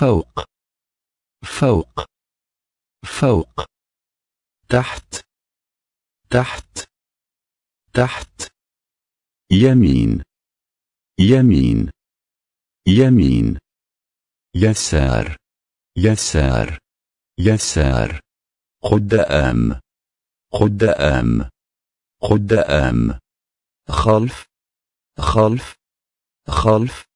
فوق فوق فوق تحت تحت تحت يمين يمين يمين يسار يسار يسار قدام قدام قدام خلف خلف خلف